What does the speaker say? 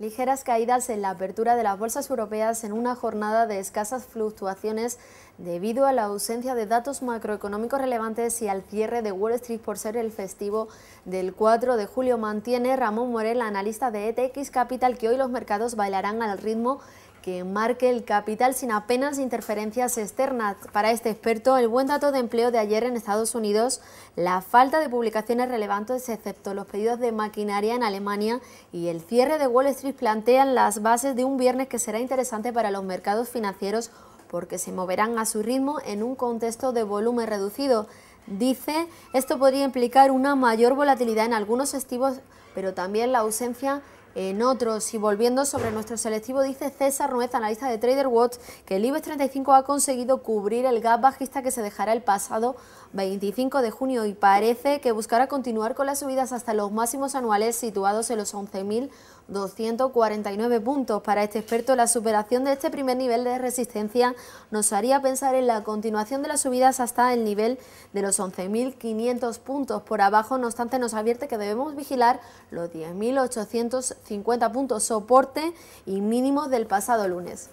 Ligeras caídas en la apertura de las bolsas europeas en una jornada de escasas fluctuaciones debido a la ausencia de datos macroeconómicos relevantes y al cierre de Wall Street por ser el festivo del 4 de julio. Mantiene Ramón Morel, analista de ETX Capital, que hoy los mercados bailarán al ritmo que marque el capital sin apenas interferencias externas. Para este experto, el buen dato de empleo de ayer en Estados Unidos, la falta de publicaciones relevantes excepto los pedidos de maquinaria en Alemania y el cierre de Wall Street plantean las bases de un viernes que será interesante para los mercados financieros porque se moverán a su ritmo en un contexto de volumen reducido. Dice, esto podría implicar una mayor volatilidad en algunos estivos, pero también la ausencia en otros. Y volviendo sobre nuestro selectivo, dice César Nuez, analista de Trader Watch, que el IBEX 35 ha conseguido cubrir el gap bajista que se dejará el pasado 25 de junio y parece que buscará continuar con las subidas hasta los máximos anuales situados en los 11.249 puntos. Para este experto, la superación de este primer nivel de resistencia nos haría pensar en la continuación de las subidas hasta el nivel de los 11.500 puntos. Por abajo, no obstante, nos advierte que debemos vigilar los 10.850 puntos soporte y mínimo del pasado lunes.